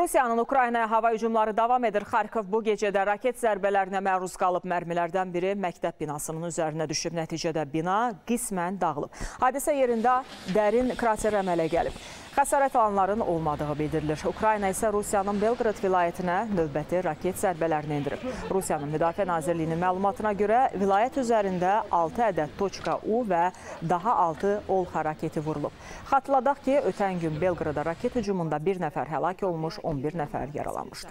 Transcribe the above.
Rusiyanın Ukraynaya hava hücumları davam edir. Xarkov bu gecədə raket zərbələrinə məruz qalıb. Mərmilərdən biri məktəb binasının üzərinə düşüb. Nəticədə bina qismən dağılıb. Hadisə yerində dərin krater əmələ gəlib. Xəsarət alanların olmadığı bildirilir. Ukrayna isə Rusiyanın Belqrad vilayətinə növbəti raket zərbələrini indirib. Rusiyanın Müdafiə Nazirliyinin məlumatına görə vilayət üzərində 6 ədəd Toçka U və daha 6 Olxa raketi vurulub. Xatırladaq ki, ötən gün Belqrada raket hücumunda bir nəfər həlak olmuş, 11 nəfər yaralanmışdı.